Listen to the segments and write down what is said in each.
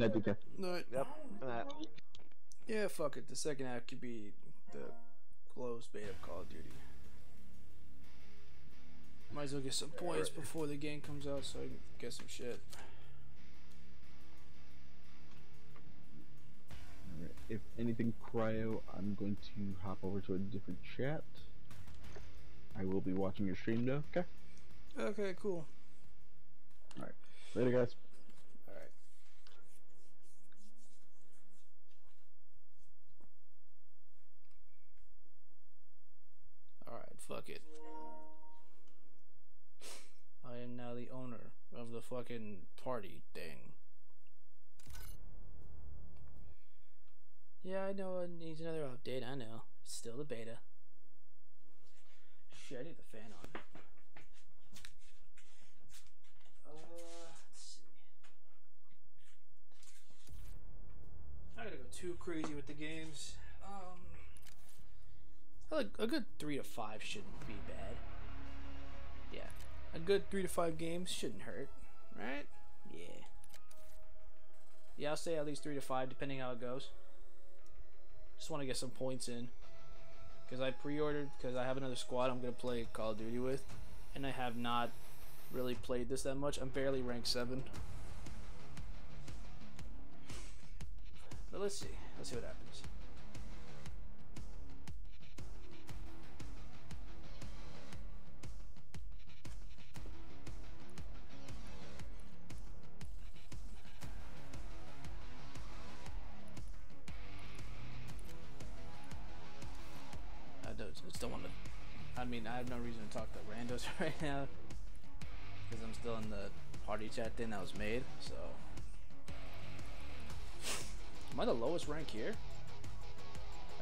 Night, DK. Night. Yep. That. Yeah, fuck it. The second half could be the closed beta of Call of Duty. Might as well get some points before the game comes out so I can get some shit. Alright, If anything cryo, I'm going to hop over to a different chat. I will be watching your stream though. Okay. Okay, cool. Alright. Later, guys. Alright. Alright, fuck it. I am now the owner of the fucking party thing. Yeah, I know it needs another update, I know. It's still the beta. Shit, I need the fan on. Uh, let's see. Not gonna go too crazy with the games. Um, I a good three to five shouldn't be bad. Yeah, a good three to five games shouldn't hurt, right? Yeah. Yeah, I'll say at least three to five, depending how it goes. Just want to get some points in. Because I pre-ordered, because I have another squad I'm going to play Call of Duty with. And I have not really played this that much. I'm barely ranked 7. But let's see. Let's see what happens. I just don't want to. I mean, I have no reason to talk to randos right now because I'm still in the party chat thing that was made. So, am I the lowest rank here?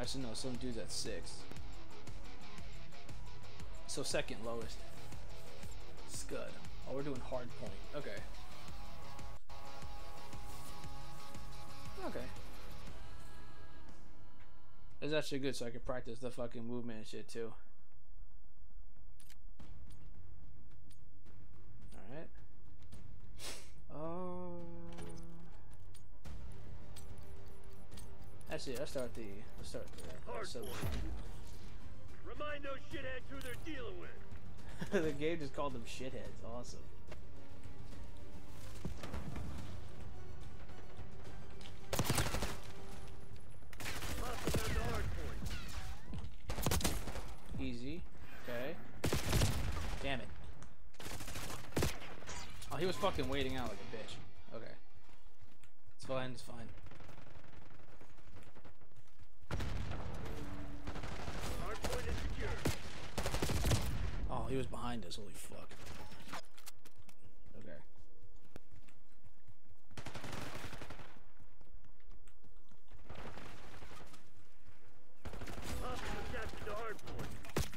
Actually, no. Some dude's at six. So second lowest. Scud. Oh, we're doing hard point. Okay. Okay. It's actually good so I can practice the fucking movement and shit too. Alright. Oh. Actually, let's start the. Let's start the. Hard Remind those shitheads who they're dealing with. the game just called them shitheads. Awesome. Fucking waiting out like a bitch. Okay. It's fine, it's fine. Oh, he was behind us. Holy fuck. Okay. Hostile have captured the hard point.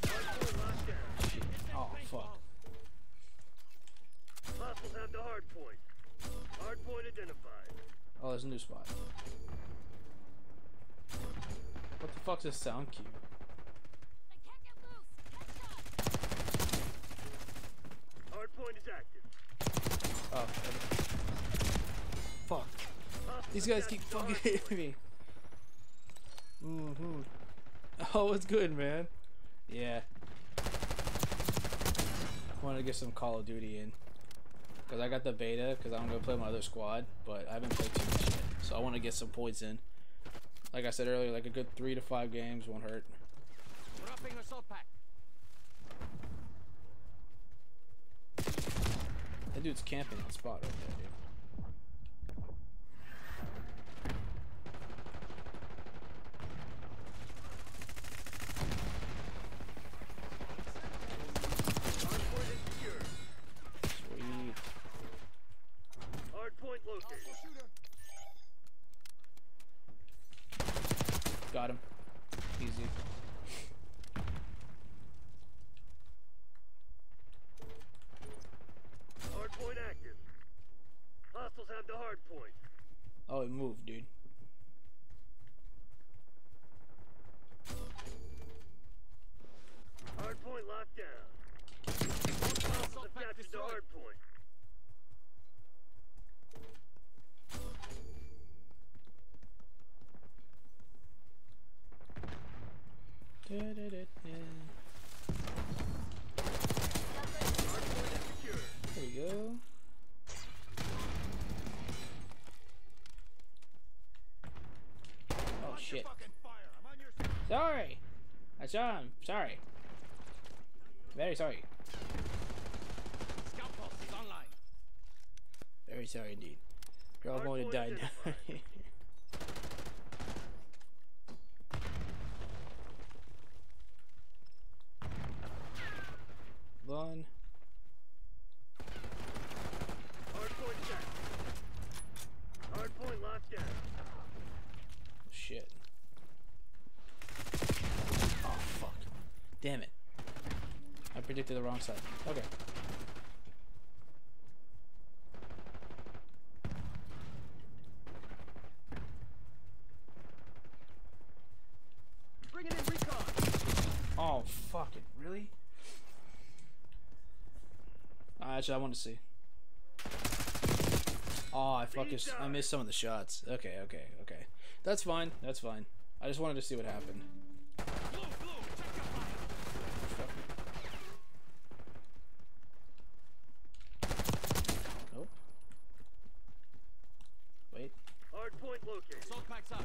Hard point locked down. Shit. Oh, fuck. Hostiles have the hard point. Hard point identified. Oh, there's a new spot. What the fuck's this sound cue? Hard point is active. Oh. Fuck. These guys keep fucking hitting me. Mm-hmm. Oh, it's good, man. Yeah. I want to get some Call of Duty in. Because I got the beta, because I'm going to play my other squad, but I haven't played too much yet. So I want to get some points in. Like I said earlier, like a good three to five games won't hurt. Dropping assault pack. That dude's camping on spot right there, dude. Hard point is secure. Sweet. Hard point located. point. Oh, it moved, dude. Hard point locked down. Hostiles have the hard point. Da, da, da, I saw him. Sorry. Very sorry. Scout pulse is online. Very sorry indeed. You're all going to die now. One. Hardpoint set. Hardpoint locked down. Shit. Oh fuck. Damn it. I predicted the wrong side. Okay. Bringing in recon. Oh fuck it. Really? Uh, actually, I want to see. Oh, I fucking I missed some of the shots. Okay, okay, okay. That's fine. That's fine. I just wanted to see what happened. Blue, blue, check your fire. Nope. Wait. Hardpoint located. Assault packs up.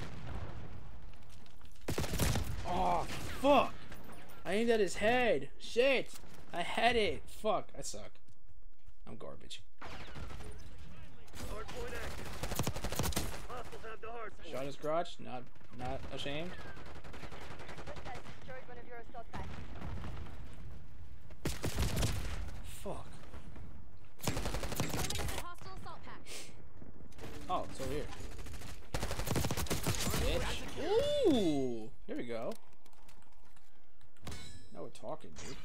Oh, fuck! I aimed at his head. Shit! I had it. Fuck. I suck. I'm garbage. Hardpoint active. Hostiles have the hardpoint. Shot his crotch. Not, not ashamed. Fuck. Oh, it's over here. Bitch. Ooh! There we go. Now we're talking, dude.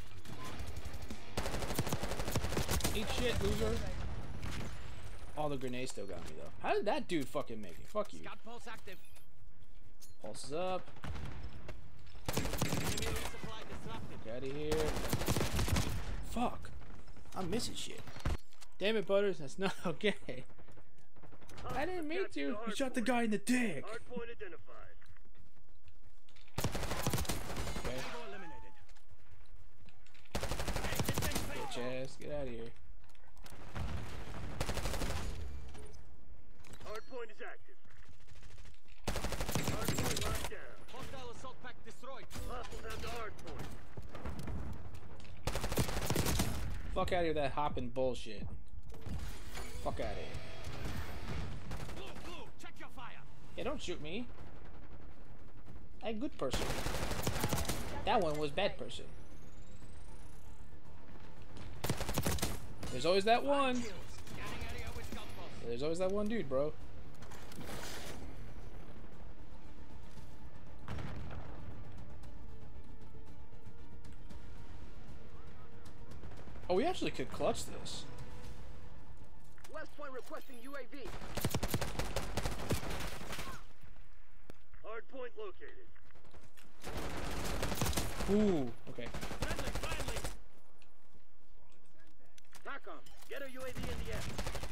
Eat shit, loser. All the grenades still got me, though. How did that dude fucking make it? Fuck you. Scout pulse active. Pulse is up. Enemy resupply disrupted. Get out of here. Fuck. I'm missing shit. Damn it, Butters. That's not okay. I didn't mean to. You shot the guy in the dick. Hardpoint identified. Okay. Tango eliminated. Hey, this thing's Bitch ass. Get out of here. Hardpoint is active. Hardpoint locked down. Hostile assault pack destroyed. Hostiles have the hardpoint. Fuck out of here, that hopping bullshit. Fuck out of here. Blue, blue, check your fire. Yeah, don't shoot me. I good person. That one was bad person. There's always that one. There's always that one dude, bro. Oh, we actually could clutch this. West Point requesting UAV. Hardpoint located. Ooh, okay. Friendly, finally. TACOM, get a UAV in the air.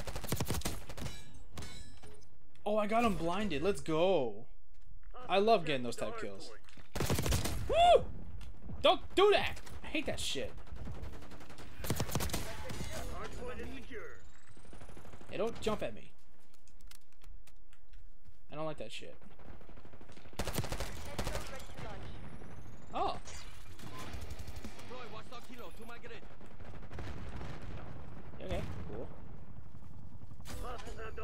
Oh, I got him blinded. Let's go. I love getting those type kills. Woo! Don't do that! I hate that shit. Hey, don't jump at me. I don't like that shit. Oh, okay, cool. Hostiles have the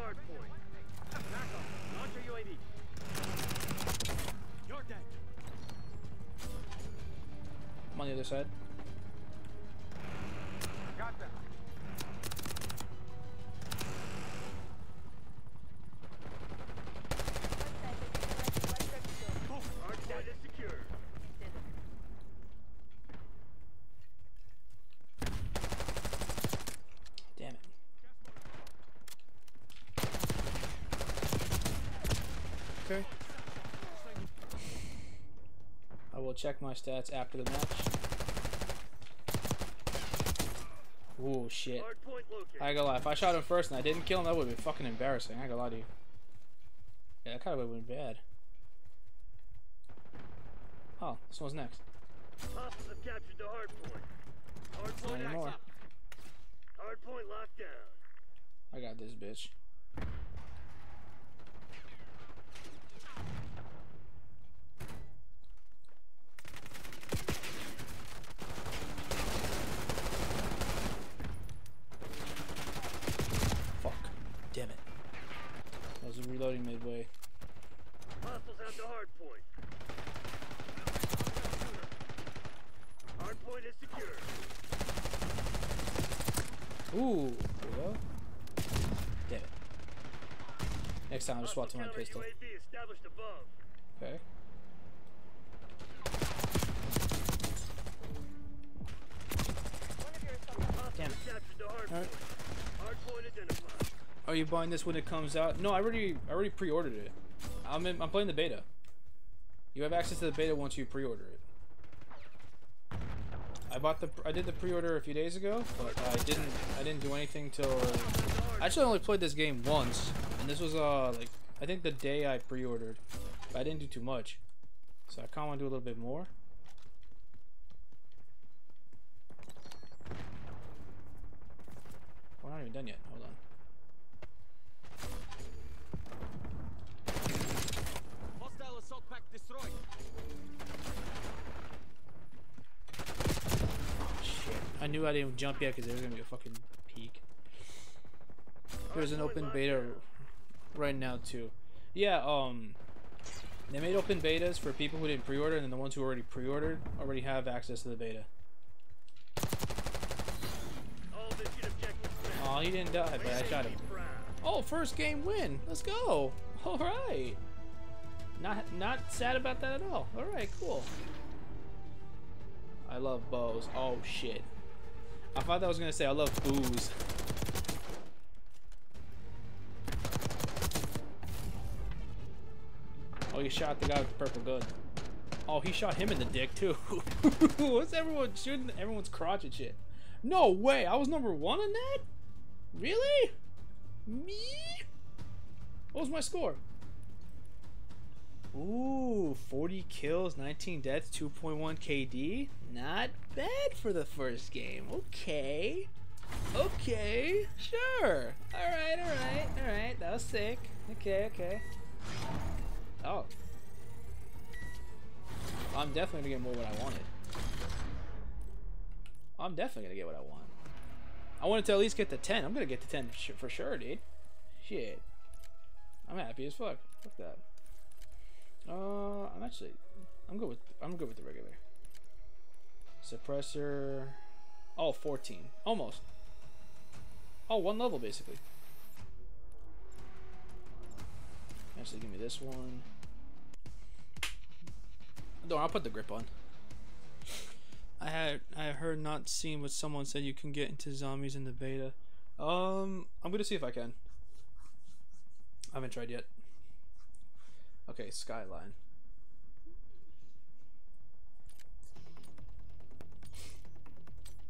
Have the hardpoint. Launch your UAV. You're dead. I'm on the other side. Check my stats after the match. Oh shit. Hard point located. I ain't gonna lie, if I shot him first and I didn't kill him, that would be fucking embarrassing. I ain't gonna lie to you. Yeah, that kinda would have been bad. Oh, this one's next. Hostiles have captured the hard point. Hard Not point anymore. Hard point locked down. I got this bitch. Fuck. Damn it. I was reloading midway. Hostiles have the hard point. Hard point is secure. Ooh. What? Damn it. Next time I'll just swap to my Hostile pistol. counter UAV established above. Okay. One of your assault Damn it. Hostiles captured the hard Alright. point. Hard point identified. Are you buying this when it comes out? No, I already I already pre-ordered it. I'm in, I'm playing the beta. You have access to the beta once you pre-order it. I bought the I did the pre-order a few days ago, but I didn't I didn't do anything till I actually only played this game once, and this was uh like I think the day I pre-ordered. I didn't do too much, so I kind of want to do a little bit more. We're not even done yet. Hold on. Hostile assault pack destroyed. Shit. I knew I didn't jump yet because there was gonna be a fucking peak. There's an open beta right now too. Yeah, um they made open betas for people who didn't pre-order and the ones who already pre-ordered already have access to the beta. Oh, he didn't die, but I shot him. Oh, first game win. Let's go. All right. Not not sad about that at all. All right, cool. I love bows. Oh shit. I thought that was gonna say I love booze. Oh, he shot the guy with the purple gun. Oh, he shot him in the dick too. What's everyone shooting everyone's crotch and shit? No way. I was number one in that. Really? Me? What was my score? Ooh, 40 kills, 19 deaths, 2.1 KD. Not bad for the first game. Okay. Okay. Sure. Alright, alright, alright. That was sick. Okay, okay. Oh. I'm definitely gonna get more what I wanted. I'm definitely gonna get what I want. I wanted to at least get to 10. I'm gonna get to 10 for sure, dude. Shit. I'm happy as fuck. Fuck that. Uh, I'm actually, I'm good with, I'm good with the regular. Suppressor. Oh, 14. Almost. Oh, one level basically. Actually, give me this one. Don't. I'll put the grip on. I had I heard not seen what someone said you can get into zombies in the beta. Um, I'm gonna see if I can. I haven't tried yet. Okay, skyline.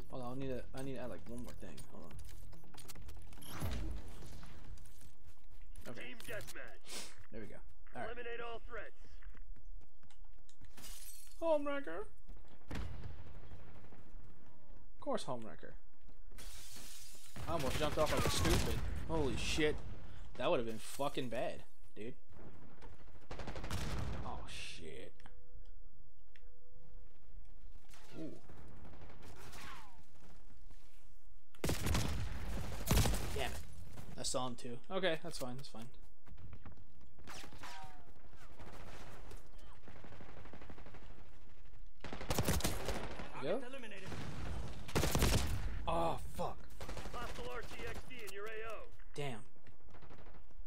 Hold on, I need to I need to add like one more thing. Hold on. Okay, Team deathmatch. There we go. All right. Eliminate all threats. Homewrecker. Of course, Homewrecker. I almost jumped off like a stupid. Holy shit. That would have been fucking bad, dude. Oh shit. Ooh. Damn it. I saw him too. Okay, that's fine, that's fine. Eliminated. Oh fuck. Hostile RCXD in your AO. Damn.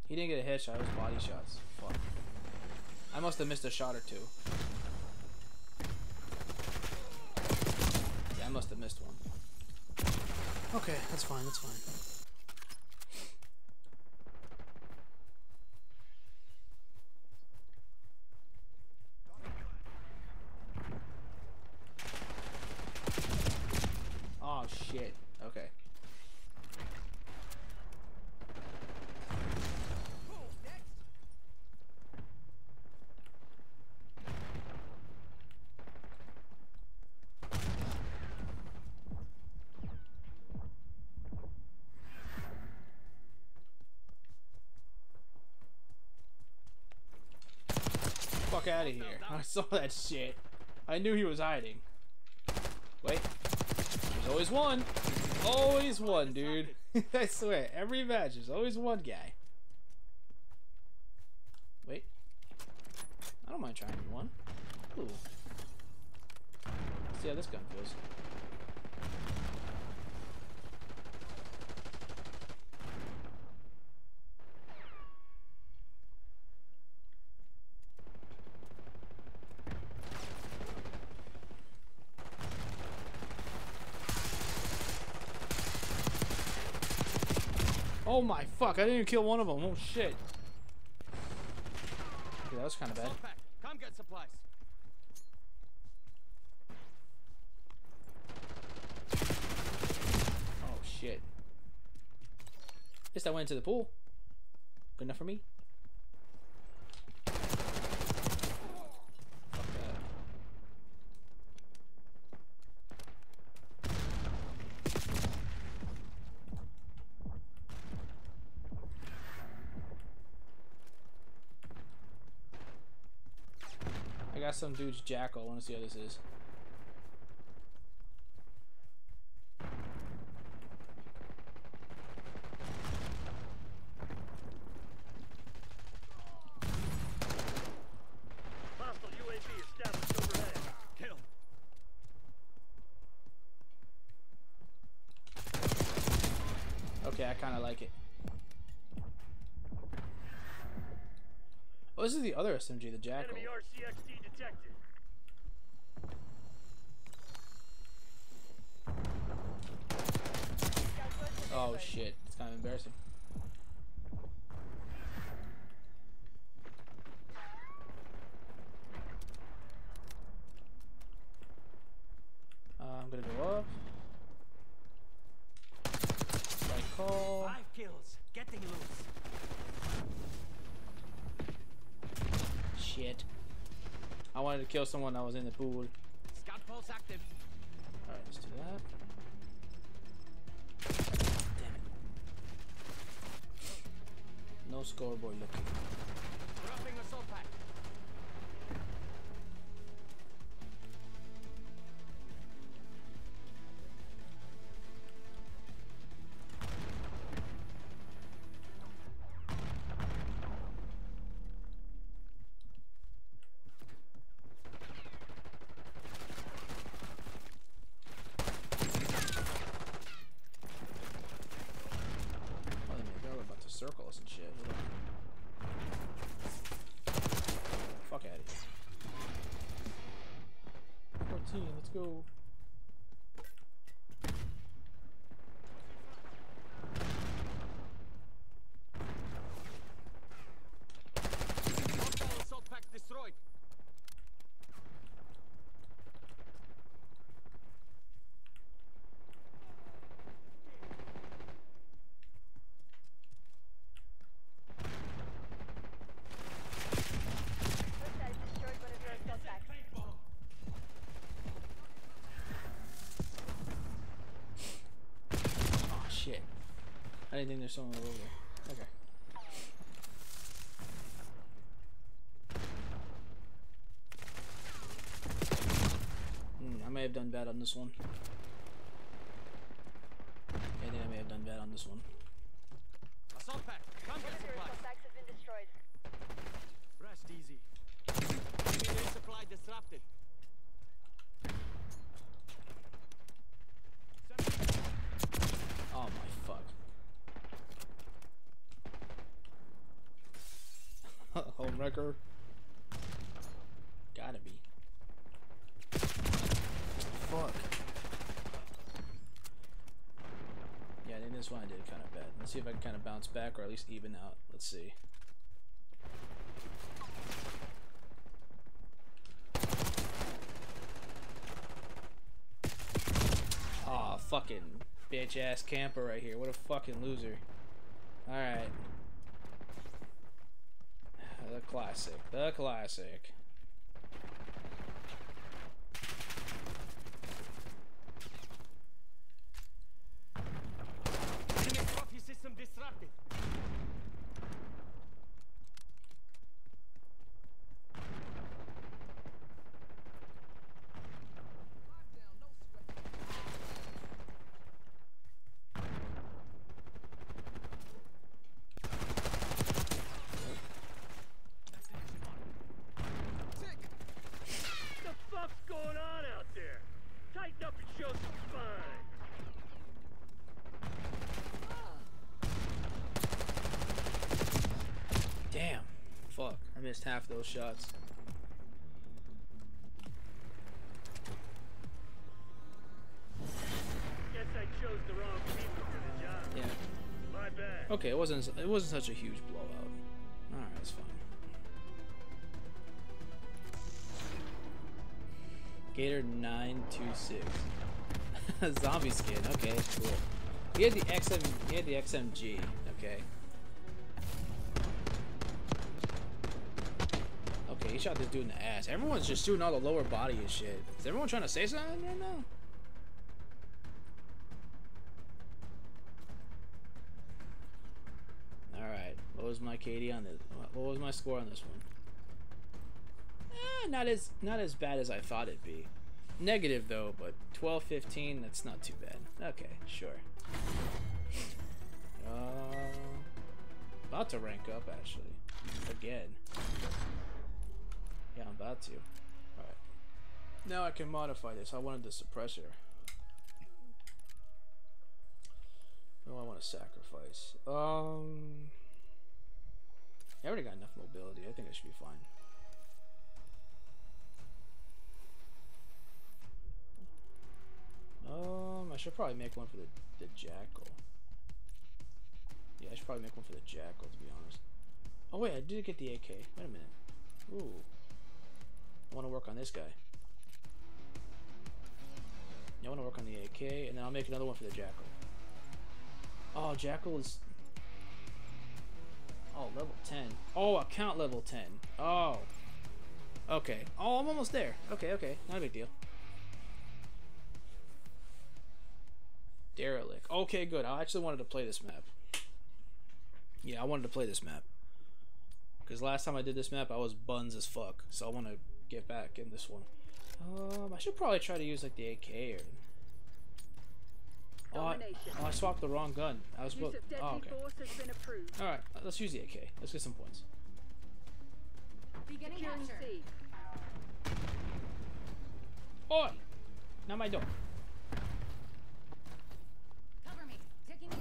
He didn't get a headshot, it was body shots. Fuck. I must have missed a shot or two. Yeah, I must have missed one. Okay, that's fine, that's fine. shit. Okay. Fuck out of here. I saw that shit. I knew he was hiding. Wait. There's always one. Always one, dude. I swear, every match there's always one guy. Wait. I don't mind trying one. Ooh. Let's see how this gun feels. My fuck, I didn't even kill one of them. Oh shit. Okay, that was kind of bad. Come get supplies. Oh shit. Guess I went into the pool. Good enough for me. Fuck that. I got some dude's jackal. I want to see how this is. Hostile UAV established overhead. Kill. Okay, I kind of like it. This is the other SMG, the Jackal. Enemy RCXD detected. Oh shit, it's kind of embarrassing. Uh, I'm gonna go up. Right call. Five kills. Getting loose. Shit. I wanted to kill someone that was in the pool. Scout pulse active. Alright, let's do that. Damn it. No scoreboard looking. I think there's someone over there. Okay. Hmm, I may have done bad on this one. I think I may have done bad on this one. Assault pack. Come One get of your supplies. assault packs has been destroyed. Rest easy. Enemy supply disrupted. Oh my fuck. Home wrecker. Gotta be. Fuck. Yeah, I think this one I did kind of bad. Let's see if I can kind of bounce back or at least even out. Let's see. Aw, fucking bitch ass camper right here. What a fucking loser. Alright. Classic. The classic. Enemy trophy system disrupted. the fuck's going on out there? Tighten up and show some spine. Damn. Fuck. I missed half those shots. Guess I chose the wrong people for the job. Yeah. My bad. Okay, it wasn't it wasn't such a huge blowout. Alright, that's fine. Gator nine two six. Zombie skin, okay, cool. He had the XM he had the XMG, okay. He shot this dude in the ass. Everyone's just shooting all the lower body and shit. Is everyone trying to say something right now? Alright, what was my KD on this? What was my score on this one? Eh, not as not as bad as I thought it'd be. Negative though, but 12, 15, that's not too bad. Okay, sure. Uh, about to rank up actually, again. Yeah, I'm about to. Alright. Now I can modify this. I wanted the suppressor. Do I want to sacrifice? Um, I already got enough mobility. I think I should be fine. Um, I should probably make one for the, the jackal. Yeah, I should probably make one for the jackal, to be honest. Oh wait, I did get the AK. Wait a minute. Ooh. I want to work on this guy. I want to work on the AK, and then I'll make another one for the jackal. Oh, jackal is... Oh, level 10. Oh, account level 10. Oh. Okay. Oh, I'm almost there. Okay, okay. Not a big deal. Derelict. Okay, good. I actually wanted to play this map. Yeah, I wanted to play this map. Because last time I did this map, I was buns as fuck. So I want to get back in this one. Um, I should probably try to use like the AK or... Oh, I, oh, I swapped the wrong gun. I was Use supposed. of deadly Oh, okay. force has been approved. All right, let's use the AK. Let's get some points. Beginning Securing capture. Oi! Not my door. Cover me. Taking the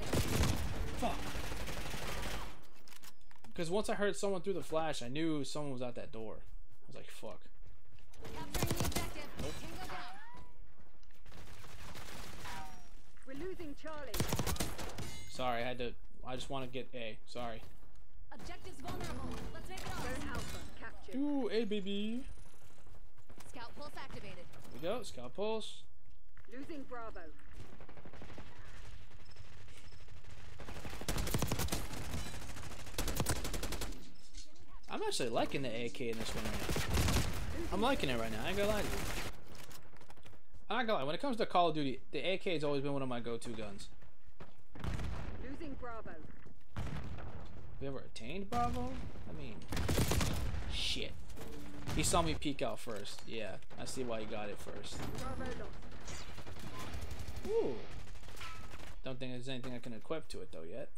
Fuck. Because once I heard someone through the flash, I knew someone was at that door. I was like, fuck. capturing the objective. Tango down. We're losing Charlie. Sorry, I had to. I just want to get A. Sorry. Objective's vulnerable. Let's make it Zone ours. Alpha captured. Ooh, A baby. Scout pulse activated. Here we go. Scout pulse. Losing Bravo. I'm actually liking the AK in this one right now. I'm liking it right now. I ain't gonna lie to you. I'm not gonna lie. When it comes to Call of Duty, the AK has always been one of my go-to guns. Losing Bravo. We ever attained Bravo? I mean, shit. He saw me peek out first. Yeah, I see why he got it first. Bravo. Ooh. Don't think there's anything I can equip to it though yet.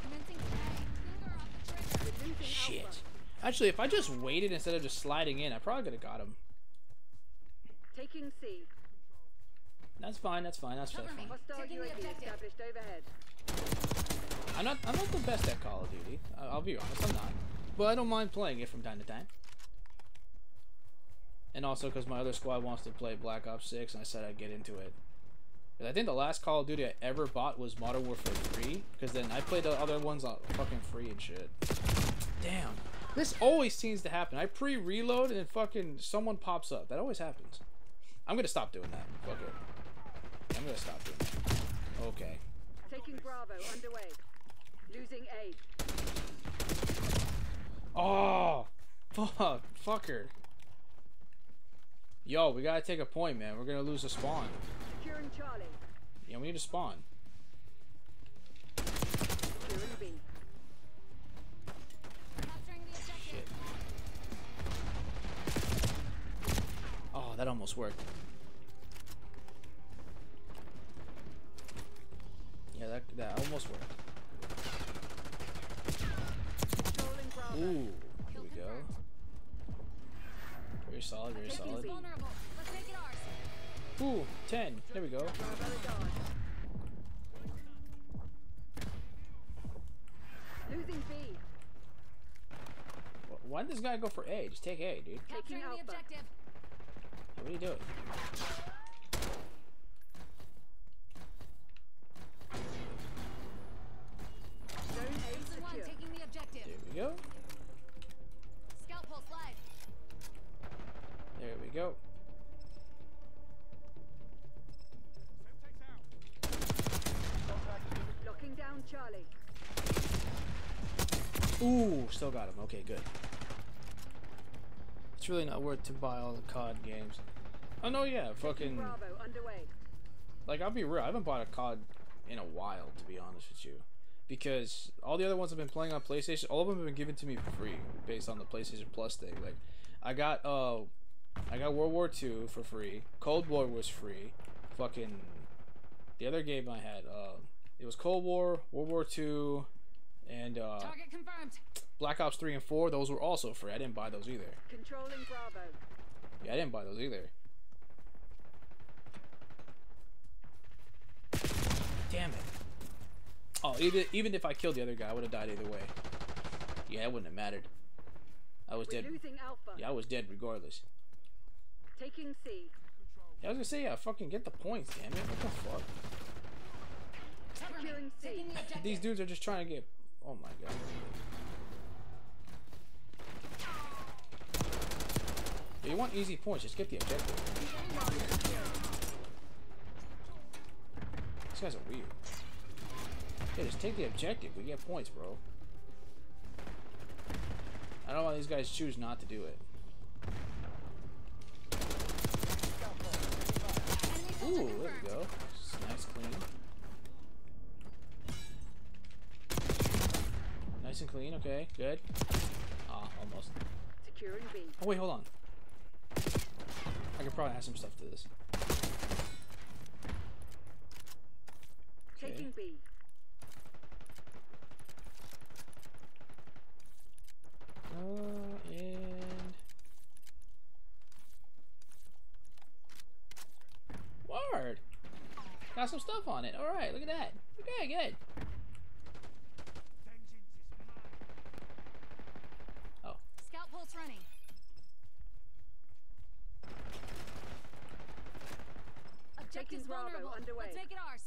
Commencing tag. Finger off the trigger. We're losing Shit. Actually, if I just waited instead of just sliding in, I probably could have got him. Taking C. That's fine. That's fine. That's Cover fine. me. Hostile Taking the UAV objective. established overhead. I'm not. I'm not the best at Call of Duty. I- I'll be honest. I'm not. But I don't mind playing it from time to time. And also because my other squad wants to play Black Ops 6, and I said I'd get into it. 'Cause I think the last Call of Duty I ever bought was Modern Warfare 3, because then I played the other ones on fucking free and shit. Damn. This always seems to happen. I pre-reload and then fucking someone pops up. That always happens. I'm gonna stop doing that. Fuck it. I'm gonna stop doing that. Okay. Taking Bravo underway. Losing A. Oh, fuck, fucker. Yo, we gotta take a point, man. We're gonna lose a spawn. Securing Charlie. Yeah, we need a spawn. Securing B. that almost worked. Yeah, that that almost worked. Controlling Ooh, here we go. Very solid, very solid. B. Vulnerable. Let's make it ours. Ooh, 10. There we go. Losing B. Wh- Why did this guy go for A? Just take A, dude. Capturing the objective. What are you doing? Zone A Citizen one taking the objective. There we go. Scout pulse live. There we go. Locking down Charlie. Ooh, still got him. Okay, good. It's really not worth to buy all the COD games. Oh no, yeah, fucking. Bravo underway. Like, I'll be real. I haven't bought a COD in a while, to be honest with you, because all the other ones I've been playing on PlayStation, all of them have been given to me for free, based on the PlayStation Plus thing. Like, I got uh, I got World War II for free. Cold War was free. Fucking, the other game I had, uh, it was Cold War, World War II, and uh, Target confirmed. Black Ops 3 and 4, those were also free. I didn't buy those either. Controlling Bravo. Yeah, I didn't buy those either. Damn it. Oh, even, even if I killed the other guy, I would have died either way. Yeah, it wouldn't have mattered. I was We're dead. Alpha. Yeah, I was dead regardless. Taking C. Yeah, I was gonna say, yeah, fucking get the points, damn it. What the fuck? Cover C. Taking the objective. These dudes are just trying to get. Oh my god. If you want easy points, just get the objective. These guys are weird. Yeah, just take the objective. We get points, bro. I don't know why these guys choose not to do it. Ooh, there we go. Nice, clean. Nice and clean. Okay, good. Ah, almost. Securing B. Oh wait, hold on. I could probably add some stuff to this. Okay. Taking B. Uh, and word. Got some stuff on it. All right, look at that. Okay, good. Oh, Scout pulse running. Objectives Taking Bravo underway. Let's make it ours.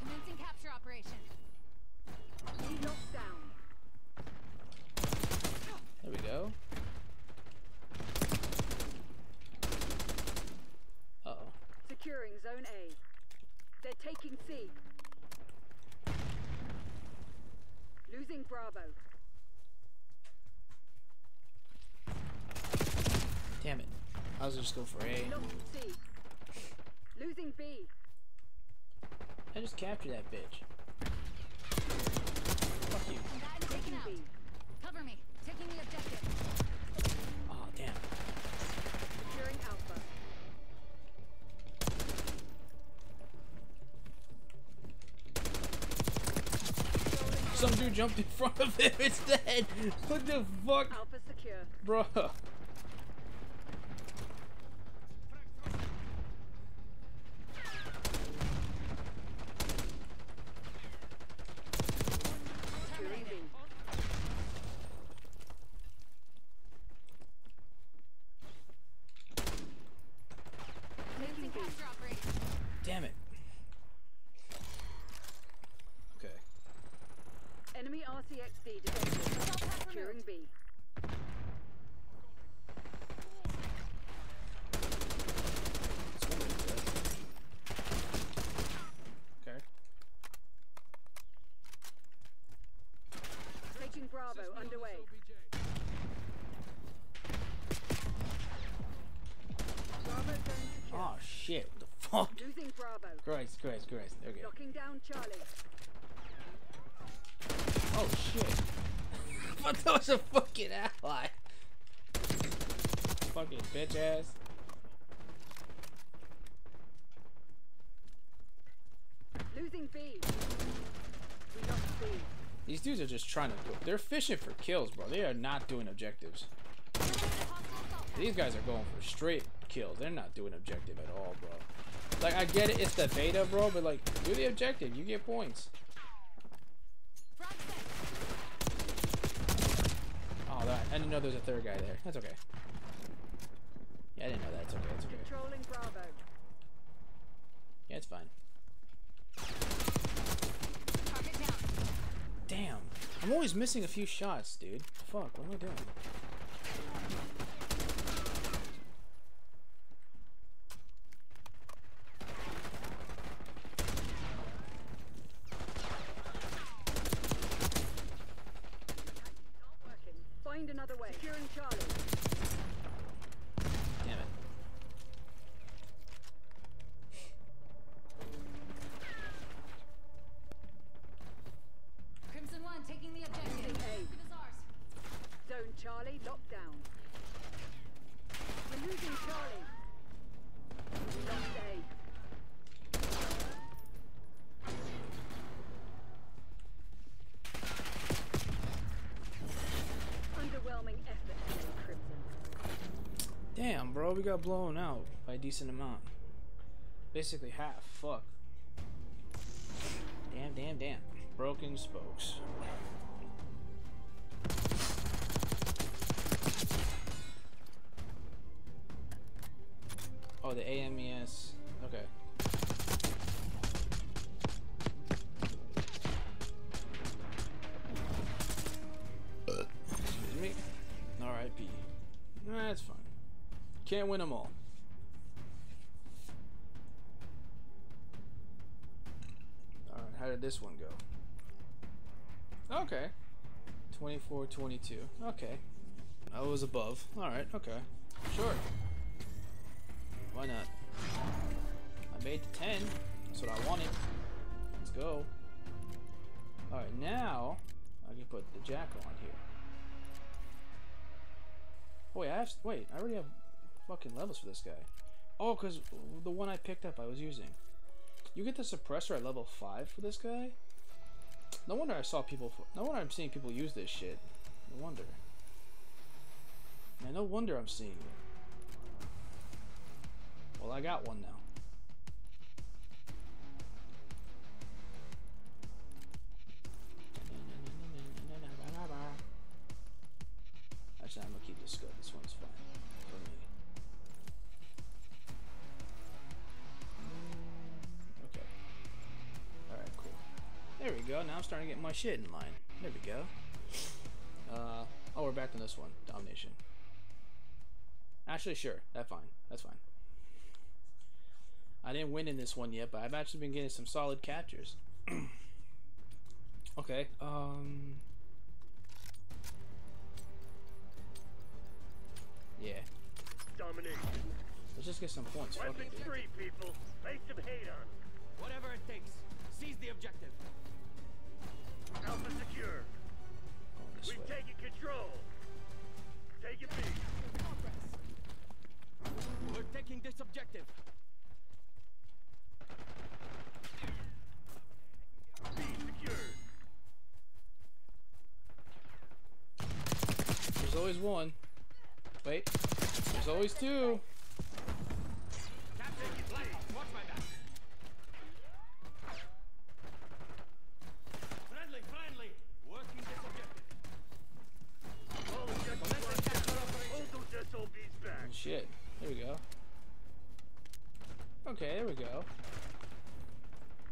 Commencing capture operation. B locked down. there we go. Uh oh. Securing Zone A. They're taking C. Losing Bravo. Damn it. I was just go for A. Losing B. I just captured that bitch. Fuck you. Taking. B. Cover me. Taking the objective. Oh damn. Securing Alpha. Some dude jumped in front of him It's dead. What the fuck, Alpha secure. bro? Securing B. Commencing capture operation. Damn it. XD detected. Securing B. It's one minute left. Okay. Taking Bravo underway. Bravo zone secure. Oh shit! What the fuck? Losing Bravo. Christ, Christ, Christ. Okay. Locking down Charlie. Oh shit! I thought that was a fucking ally. Fucking bitch ass. Losing B. We lost B. These dudes are just trying to do They're fishing for kills, bro. They are not doing objectives. These guys are going for straight kills. They're not doing objective at all, bro. Like, I get it, it's the beta, bro, but like, do the objective. You get points. Oh, that, I didn't know there was a third guy there. That's okay. Yeah, I didn't know that. It's okay. It's okay. Controlling Bravo. Yeah, it's fine. Damn. I'm always missing a few shots, dude. Fuck, what am I doing? Not working. Find another way. Securing Charlie. Damn it. Crimson One taking the objective. Losing A. It is ours. Zone Charlie locked down. We're losing Charlie. Damn, bro, we got blown out by a decent amount. Basically half. Fuck. Damn, damn, damn. Broken spokes. Oh, the AMES. Okay. Excuse me. R.I.P. That's fine. Can't win them all. Alright, how did this one go? Okay. 24 22. Okay. I was above. Alright, okay. Sure. Why not? I made the 10. That's what I wanted. Let's go. Alright, now I can put the jack on here. Wait, I have. Wait, I already have fucking levels for this guy. Oh, because the one I picked up I was using. You get the suppressor at level 5 for this guy? No wonder I saw people. No wonder I'm seeing people use this shit. No wonder. Man, no wonder I'm seeing it. Well, I got one now. Actually, I'm gonna keep this good. This one's fine for me. Mm, Okay. Alright, cool. There we go. Now I'm starting to get my shit in line. There we go. Uh, oh, we're back on this one. Domination. Actually, sure. That's fine. That's fine. I didn't win in this one yet, but I've actually been getting some solid captures. okay. Um. Yeah. Domination. Let's just get some points. Fuck Weapons it, dude. free, people. Make some hate on 'em. Whatever it takes. Seize the objective. Alpha secure. We've way. taken control. Take it B. We're taking this objective. B secured. There's always one. Wait. There's always two. Oh, shit. There we go. Okay, there we go.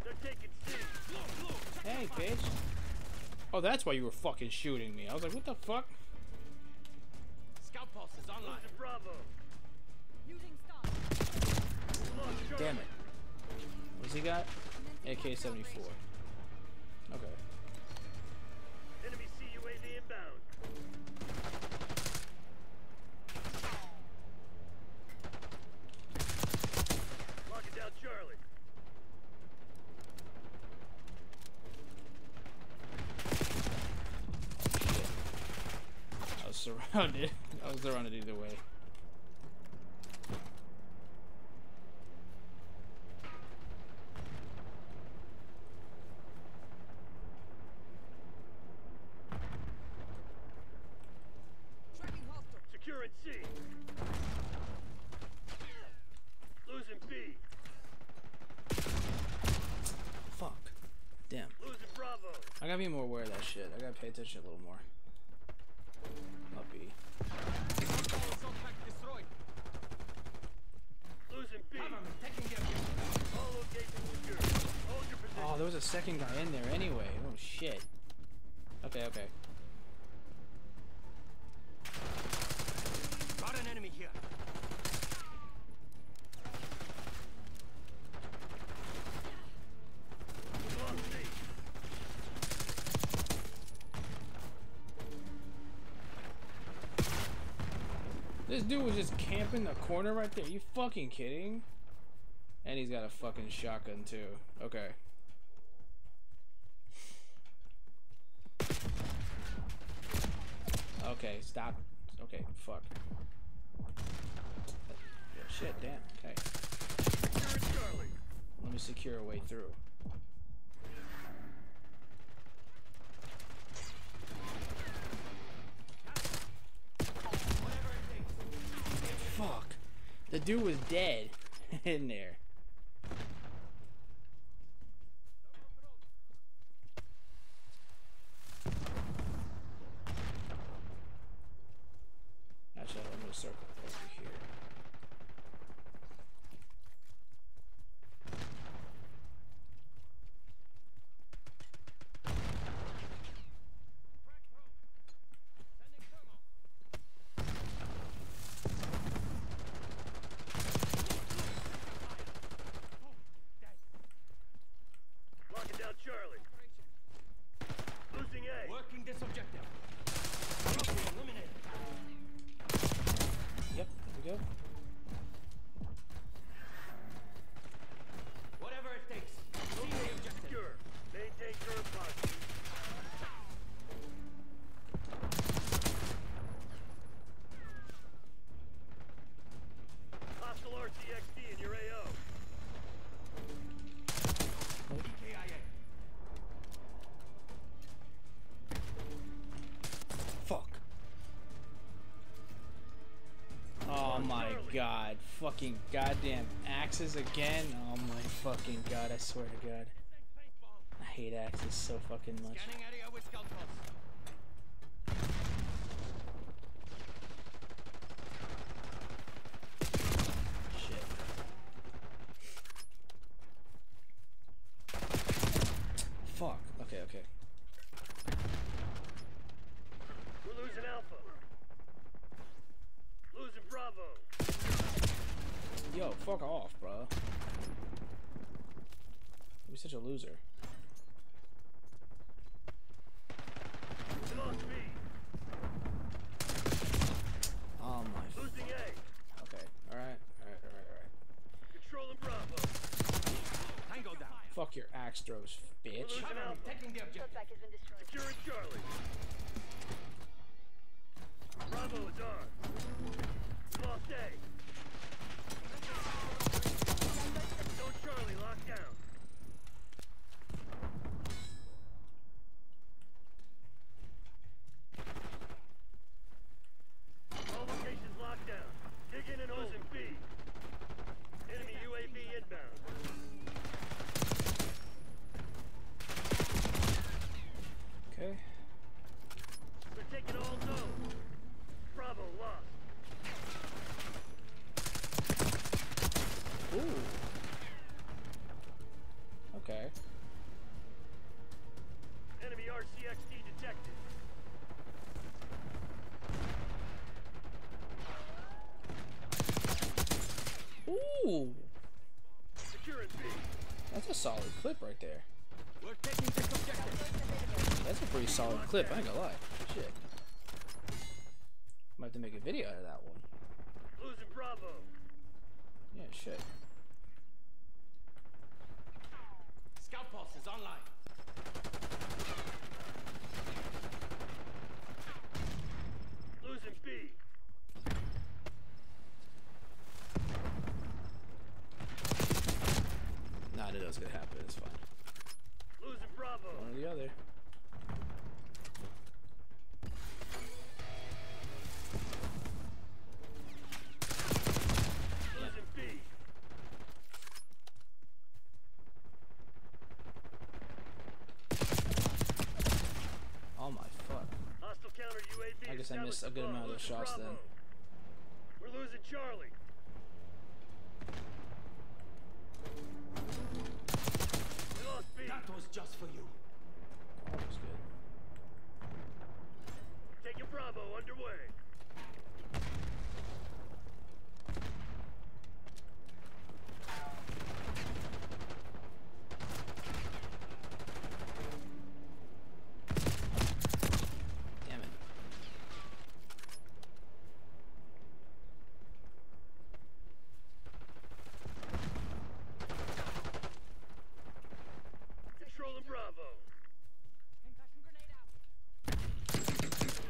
They're taking C. Hey, bitch. Oh, that's why you were fucking shooting me. I was like, what the fuck? Scout pulse is online. Losing Bravo. Using stun. Damn it. What's he got? AK-74. Okay. Enemy CUAV inbound. Locking down Charlie. I was surrounded. I was surrounded either way. Tracking hostile. Securing C. Losing B. Fuck. Damn. Losing Bravo. I gotta be more aware of that shit. I gotta pay attention a little more. Not B. Assault pack destroyed. Losing B. Cover me. Taking the objective. All locations secure. Hold your position. Oh, there was a second guy in there anyway. Oh shit. Okay, okay. Got an enemy here. This dude was just camping the corner right there. You fucking kidding? And he's got a fucking shotgun too. Okay. Okay, stop. Okay, fuck. Yeah, shit, damn. Okay. Let me secure a way through. Fuck. The dude was dead in there. My god. Fucking goddamn axes again. Oh my fucking god, I swear to god. I hate axes so fucking much. Scanning area with scout pulse. Shit. Fuck. Okay, okay. We're losing Alpha. Losing Bravo. Yo, fuck off, bro. You're such a loser. We lost B. Oh my. Losing A. Okay. Alright, alright, alright, alright. Controlling Bravo. Tango down. Fuck your axe throws, bitch. Cover me. Taking the objective. Subpack has been destroyed. Securing Charlie. Solid clip right there. We're taking this objective. That's a pretty solid clip, I ain't gonna lie. Shit. Might have to make a video out of that one. Losing Bravo. Yeah, shit. Scout pulse is online. Losing B. Nah, that gonna happen. It's fine. Losing Bravo. One or the other. Losing B. Oh my fuck. Hostile counter UAV. I guess I missed a good amount of those shots Losing then. We're losing Charlie. We lost B. That was just for you. That was good. Taking Bravo underway. Damn it. Controlling Bravo.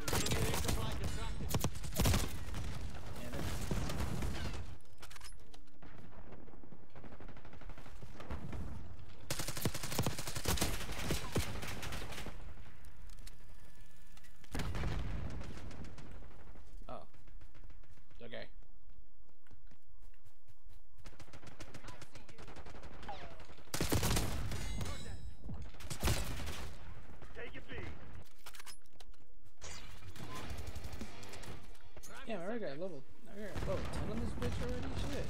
Enemy resupply disrupted. Damn it. Oh. Okay. Taking B. Damn, I already got level. I already got level 10 on this bitch already? Shit.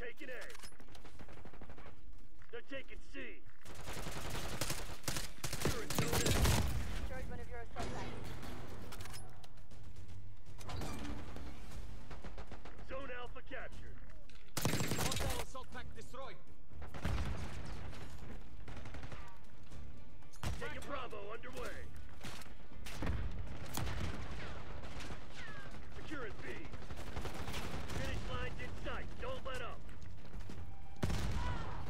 Taking A. They're taking C. You're in zone A. Destroyed one of your assault packs. Zone Alpha captured. Hostile assault pack destroyed. Taking Bravo underway. Securing B. Finish line's in sight. Don't let up.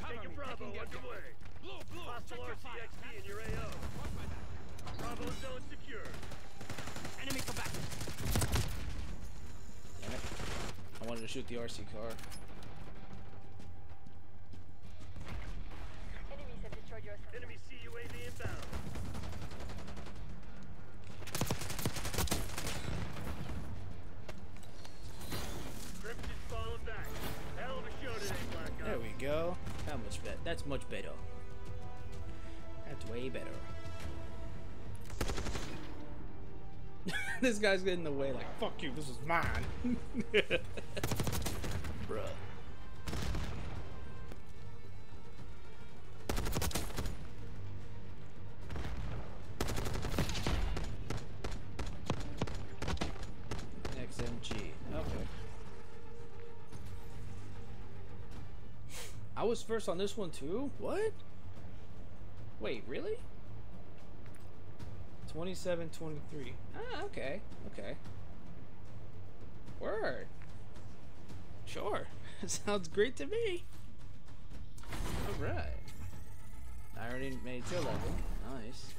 Cover Taking me, Bravo taking the objective. underway. Blue, blue, Hostile check your fire. RCXD in your AO. Watch my back. Bravo zone secure. Enemy combatant. Damn it. I wanted to shoot the RC car. Enemies have destroyed your assault Enemy CUAV inbound. Crimson's falling back. Hell of a show today, Black Ops. There we go. That much better. That's much better. That's way better. this guy's getting in the way like, fuck you, this is mine. I was first on this one too? What? Wait, really? 27 23. Ah, okay. Okay. Word. Sure. Sounds great to me. Alright. I already made it to level. Nice.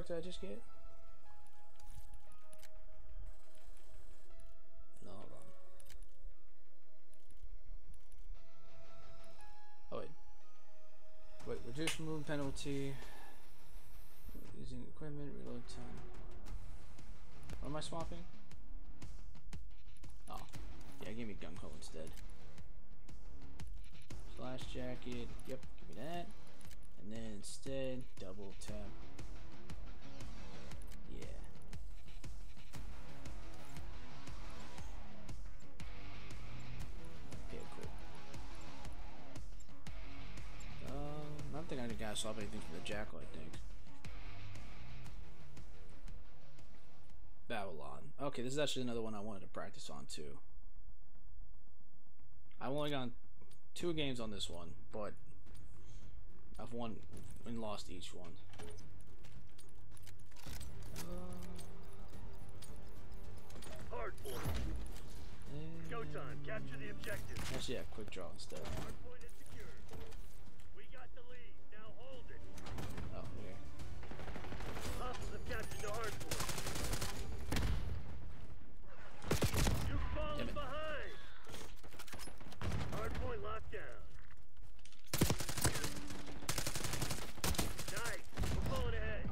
Perk did I just get? No, hold on. Oh wait. Wait, reduce move penalty. Using equipment, reload time. What am I swapping? Oh. Yeah, give me gung ho instead. Flak jacket. Yep, give me that. And then instead, double tap. Off anything from the jackal, I think. Babylon. Okay, this is actually another one I wanted to practice on too. I've only gone two games on this one, but I've won and lost each one. Hard point. Go time. Capture the objective. Actually, yeah, quick draw instead. Hard point captured the hard point. You've fallen Damn it. behind. Hard point locked down. Nice. We're pulling ahead.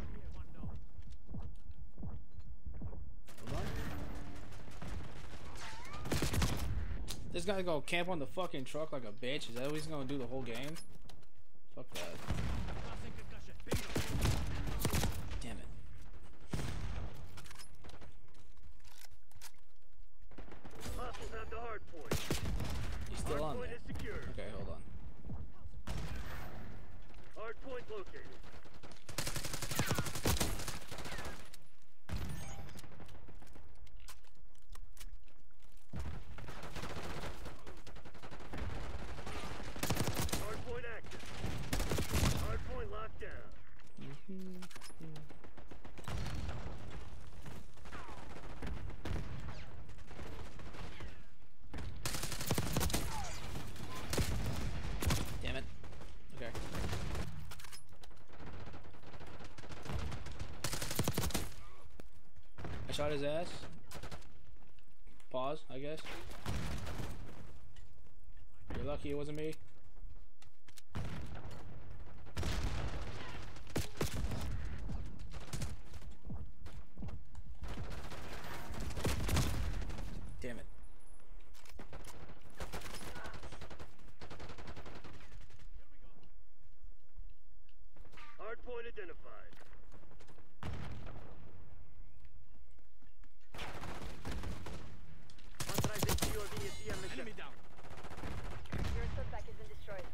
This guy's gonna camp on the fucking truck like a bitch. Is that what he's gonna do the whole game? Fuck that. Damn it. Hostiles have the hard point. He's still hard on point there. is secure. Okay, hold on. Hard point located. Hard point active. Hard point locked down. Damn it. Okay. I shot his ass. Pause, I guess. You're lucky it wasn't me. Damn it. Hard point identified. Enemy down. Your suspect has been destroyed.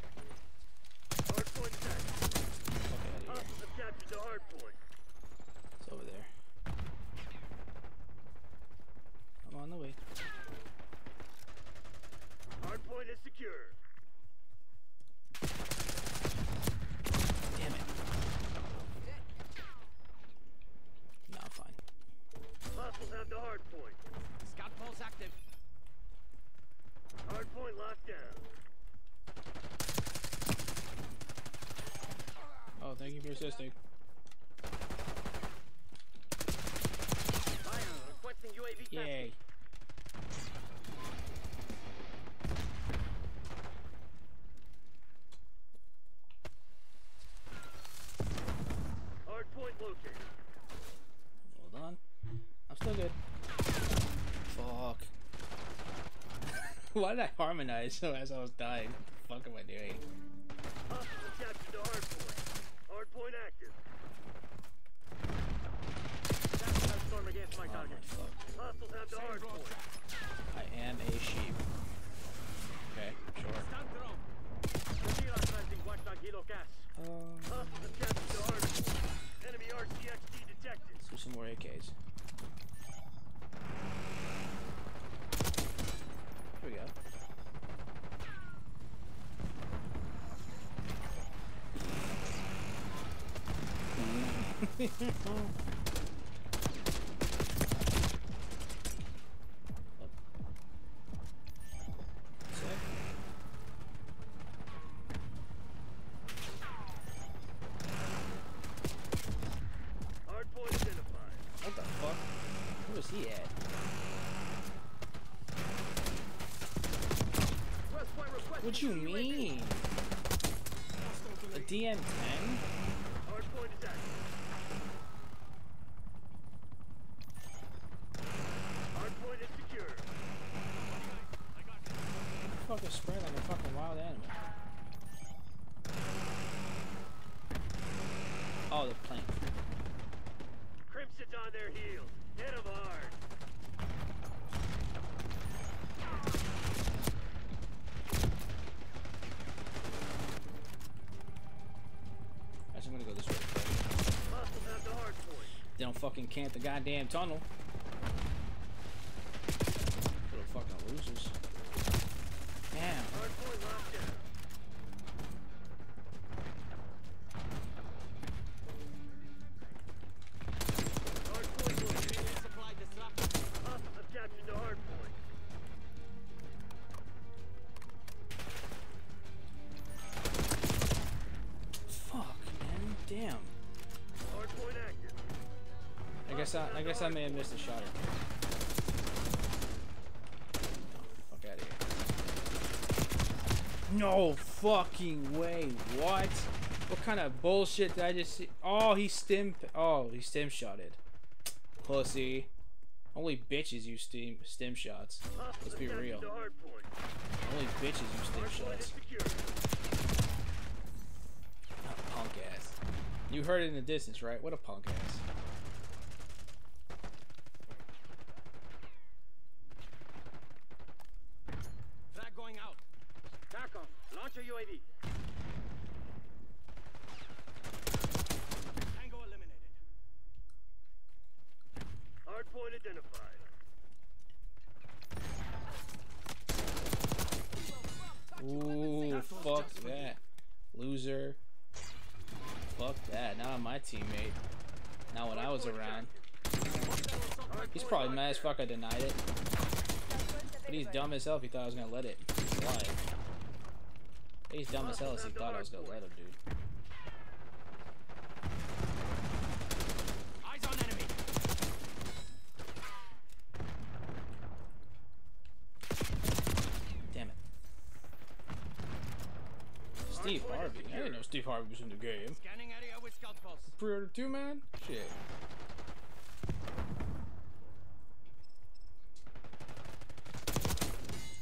Hard point set. Fuck outta here. Hostiles have captured the hard point. It's over there. I'm on the way. Hard point is secure. Damn it. No, I'm fine. Hostiles have the hard point. Scout pulse active. Hard point locked down. Oh, thank you for assisting. Fire. Requesting UAV Yay. Hard point located. Hold on. I'm still good. Fuck. Why did I harmonize so as I was dying? What the fuck am I doing? Hostiles have captured the hard point. Hard point active. storm against my Oh my fuck. Hostiles have the hard point. I am a sheep. Okay, sure. Stand drone. Watchdog Hilo gas. Um, Hostiles have captured the hard point. Enemy RCXD detected. let's do some more AKs. Here we go. Sick. Hard point identified. What the fuck? Where was he at? West point request. What the fuck? Where is he at? What you mean? A DM10? Hard point is active. Hard point is secure. Fucking spread like a fucking wild animal. Oh, the plank. Crimson's on their heels. Hit 'em hard. Fucking camp the goddamn tunnel. I, I guess I may have missed a shot. Fuck out of here. No fucking way. What? What kind of bullshit did I just see? Oh, he stim. Oh, he stim shotted. Pussy. Only bitches use stim stim shots. Let's be real. Only bitches use stim shots. Punk ass. You heard it in the distance, right? What a punk ass. Frag going out. TACOM, launch a UAV. Tango eliminated. Hardpoint identified. Ooh, fuck that. Loser. Fuck that. Not on my teammate. Not when I was around. He's probably mad as fuck I denied it. But he's dumb as hell if he thought I was gonna let it slide. He's dumb as hell if he thought I was him, dude. Eyes on enemy. Damn it. Steve Harvey. I didn't know Steve Harvey was in the game. Scanning area with scout pulse. Pre-order two, man? Shit.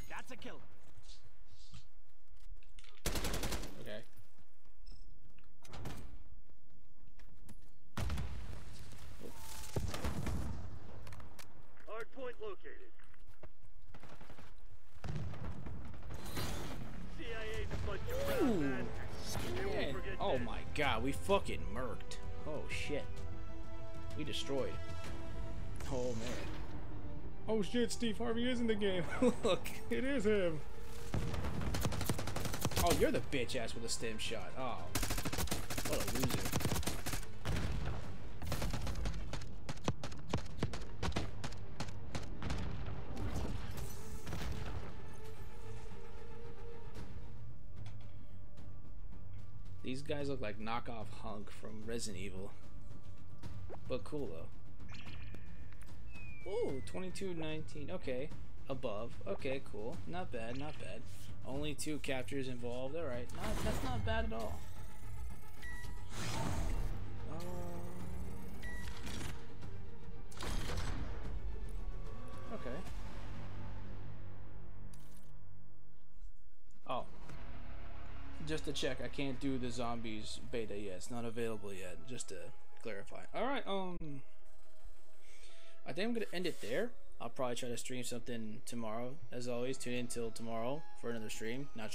That's a kill. Okay. Hardpoint located. CIA's a bunch of proud Ooh. bastards. They won't Man, forget oh this. my god, we fucking murked. Oh shit. We destroyed. Oh man. Oh shit, Steve Harvey is in the game. Look, it is him. Oh, you're the bitch ass with a stim shot. Oh. What a loser. These guys look like knockoff Hunk from Resident Evil. But cool though. Ooh, 2219. Okay. Above. Okay, cool. Not bad, not bad. Only two captures involved. Alright. Not, that's not bad at all. Just to check, I can't do the zombies beta yet. It's not available yet. Just to clarify. Alright, um. I think I'm gonna end it there. I'll probably try to stream something tomorrow. As always, tune in till tomorrow for another stream. Not